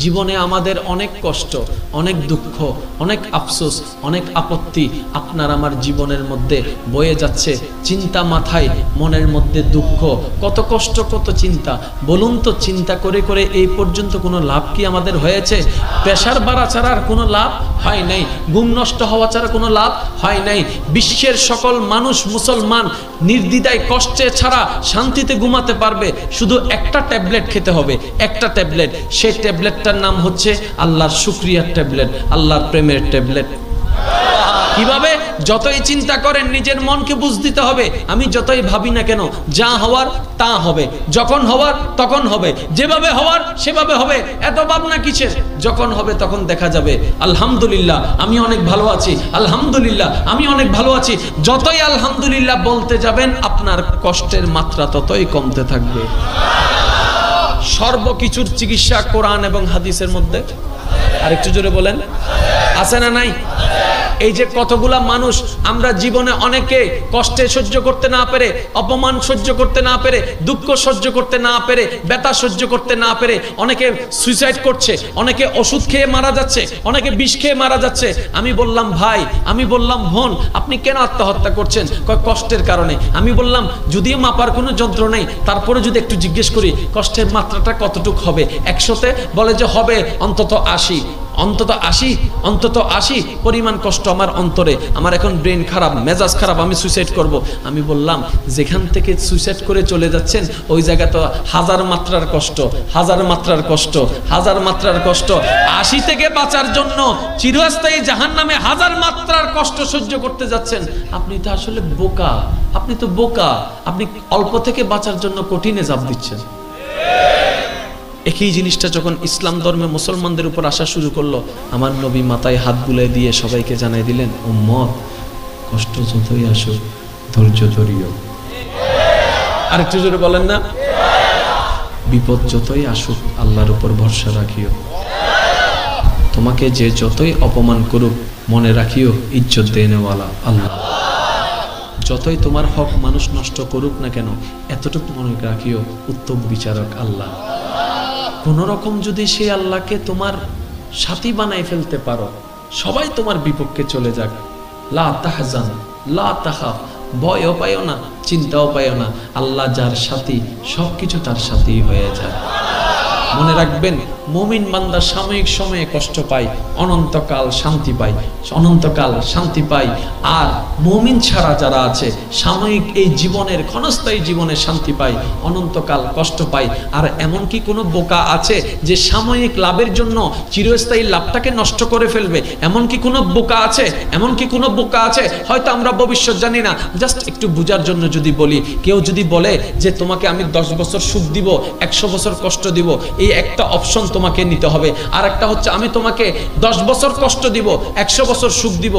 জীবনে আমাদের অনেক কষ্ট, অনেক দুঃখ, অনেক আফসোস, অনেক আপত্তি আপনার আমার জীবনের মধ্যে বয়ে যাচ্ছে, চিন্তা মাথায়, মনের মধ্যে দুঃখ। কত কষ্ট, কত চিন্তা। বলুন তো, চিন্তা করে করে এই পর্যন্ত কোনো লাভ কি আমাদের হয়েছে? প্রেশার বাড়া ছাড়া আর কোনো লাভ হয় নাই। গুম নষ্ট হওয়া ছাড়া কোনো লাভ হয় নাই। বিশ্বের সকল মানুষ মুসলমান নির্দ্বিধায় কষ্টে ছাড়া শান্তিতে ঘুমাতে পারবে। শুধু একটা ট্যাবলেট খেতে হবে, একটা ট্যাবলেট। সেই ট্যাবলেটটার নাম হচ্ছে আল্লাহর শুক্রিয়ার ট্যাবলেট, আল্লাহর প্রেমের ট্যাবলেট। কীভাবে? যতই চিন্তা করেন, নিজের মনকে বুঝ দিতে হবে। আমি যতই ভাবি না কেন, যা হওয়ার তা হবে। যখন হওয়ার, তখন হবে। যেভাবে হওয়ার, সেভাবে হবে। এত ভাবনা কিসের? যখন হবে, তখন দেখা যাবে। আলহামদুলিল্লাহ, আমি অনেক ভালো আছি। আলহামদুলিল্লাহ, আমি অনেক ভালো আছি। যতই আলহামদুলিল্লাহ বলতে যাবেন, আপনার কষ্টের মাত্রা ততই কমতে থাকবে। সর্বকিছুর চিকিৎসা কোরআন এবং হাদিসের মধ্যে? আরেকটু জোরে বলেন। আছে না নাই? এই যে কতগুলা মানুষ আমরা জীবনে অনেকে কষ্টে সহ্য করতে না পেরে, অপমান সহ্য করতে না পেরে, দুঃখ সহ্য করতে না পেরে, ব্যথা সহ্য করতে না পেরে অনেকে সুইসাইড করছে, অনেকে ওষুধ খেয়ে মারা যাচ্ছে, অনেকে বিষ খেয়ে মারা যাচ্ছে। আমি বললাম, ভাই, আমি বললাম, বোন, আপনি কেন আত্মহত্যা করছেন? কষ্টের কারণে। আমি বললাম, যদিও মাপার কোনো যন্ত্র নেই, তারপরে যদি একটু জিজ্ঞেস করি, কষ্টের মাত্রাটা কতটুক হবে? একশোতে বলে যে, হবে অন্তত আশি। অন্তত আশি অন্তত আশি পরিমাণ কষ্ট আমার অন্তরে। আমার এখন ব্রেন খারাপ, মেজাজ খারাপ, আমি সুইসাইড করব। আমি বললাম, যেখান থেকে সুইসাইড করে চলে যাচ্ছেন, ওই জায়গা তো হাজার মাত্রার কষ্ট, হাজার মাত্রার কষ্ট, হাজার মাত্রার কষ্ট। আশি থেকে বাঁচার জন্য চিরস্থায়ী জাহান নামে হাজার মাত্রার কষ্ট সহ্য করতে যাচ্ছেন। আপনি তো আসলে বোকা, আপনি তো বোকা। আপনি অল্প থেকে বাঁচার জন্য কঠিনে চাপ দিচ্ছেন। একই জিনিসটা যখন ইসলাম ধর্মে মুসলমানদের উপর আসা শুরু করল, আমার নবী মাথায় হাত বুলাই দিয়ে সবাইকে জানাই দিলেন ও মত কষ্ট যতই আসুক, ধৈর্য ধরিও। আরেকটু জোরে বলেন না? বিপদ যতই আসুক, আল্লাহর উপর ভরসা রাখিও। তোমাকে যে যতই অপমান করুক, মনে রাখিও, ইজ্জত দেনেওয়ালা আল্লাহ। যতই তোমার হক মানুষ নষ্ট করুক না কেন, এতটুকু মনে রাখিও, উত্তম বিচারক আল্লাহ। কোন রকম যদি সে আল্লাহকে তোমার সাথী বানাই ফেলতে পারো, সবাই তোমার বিপক্ষে চলে যাক। লা তাহজান, লা তাহাফ ভয়ও পাইও না, চিন্তাও পাইও না, আল্লাহ যার সাথী, সবকিছু তার সাথেই হয়ে যায়। মনে রাখবেন, মমিন বান্দা সাময়িক সময়ে কষ্ট পায়, অনন্তকাল শান্তি পায়, অনন্তকাল শান্তি পায়। আর মমিন ছাড়া যারা আছে, সাময়িক এই জীবনের, ক্ষণস্থায়ী জীবনে শান্তি পায়, অনন্তকাল কষ্ট পায়। আর এমন কি কোনো বোকা আছে যে সাময়িক লাভের জন্য চিরস্থায়ী লাভটাকে নষ্ট করে ফেলবে? এমন কি কোনো বোকা আছে? এমন কি কোনো বোকা আছে? হয়তো আমরা ভবিষ্যৎ জানি না। জাস্ট একটু বুঝার জন্য যদি বলি, কেউ যদি বলে যে তোমাকে আমি দশ বছর সুখ দিব, একশো বছর কষ্ট দিব এই একটা অপশন তোমাকে নিতে হবে। আর একটা হচ্ছে, আমি তোমাকে দশ বছর কষ্ট দিব, একশো বছর সুখ দিব।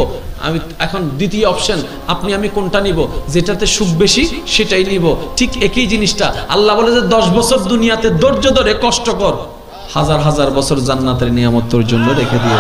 আমি এখন দ্বিতীয় অপশন আপনি, আমি কোনটা নিব? যেটাতে সুখ বেশি, সেটাই নিব। ঠিক একই জিনিসটা। আল্লাহ বলে যে, দশ বছর দুনিয়াতে ধৈর্য ধরে কষ্ট কর। হাজার হাজার বছর জান্নাতের নিয়ামত তোর জন্য রেখে দিয়ে